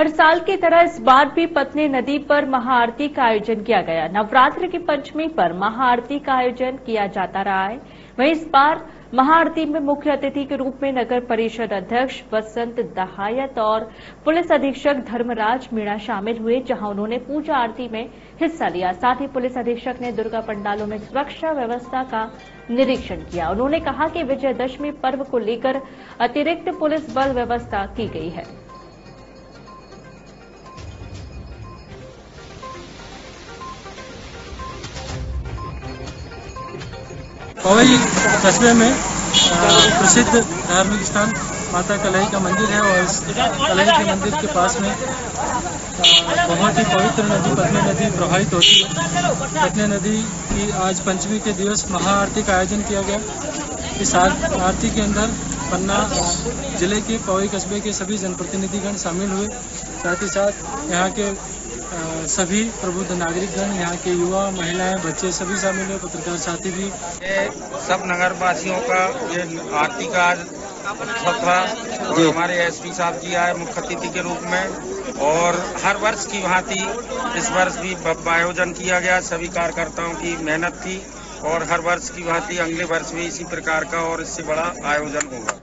हर साल की तरह इस बार भी पत्नी नदी पर महाआरती का आयोजन किया गया। नवरात्र की पंचमी पर महाआरती का आयोजन किया जाता रहा है। वहीं इस बार महाआरती में मुख्य अतिथि के रूप में नगर परिषद अध्यक्ष वसंत दहायत और पुलिस अधीक्षक धर्मराज मीणा शामिल हुए, जहाँ उन्होंने पूजा आरती में हिस्सा लिया। साथ ही पुलिस अधीक्षक ने दुर्गा पंडालों में सुरक्षा व्यवस्था का निरीक्षण किया। उन्होंने कहा कि विजयदशमी पर्व को लेकर अतिरिक्त पुलिस बल व्यवस्था की गई है। पवई कस्बे में प्रसिद्ध धार्मिक स्थान माता कलाई का मंदिर है और इस कलाई के मंदिर के पास में बहुत ही पवित्र नदी, पद्मा नदी प्रवाहित होती है। पटना नदी की आज पंचमी के दिवस महाआरती का आयोजन किया गया। इस आरती के अंदर पन्ना ज़िले के पवई कस्बे के सभी जनप्रतिनिधिगण शामिल हुए। साथ ही साथ यहाँ के सभी प्रबुद्ध नागरिकगण यहाँ के युवा महिलाएँ बच्चे सभी शामिल हुए पत्रकार साथी भी। ये सब नगर वासियों का ये आरती का आज उत्सव था और हमारे एसपी साहब जी आए मुख्य अतिथि के रूप में। और हर वर्ष की भांति इस वर्ष भी आयोजन किया गया। सभी कार्यकर्ताओं की मेहनत थी। और हर वर्ष की भांति अगले वर्ष भी इसी प्रकार का और इससे बड़ा आयोजन होगा।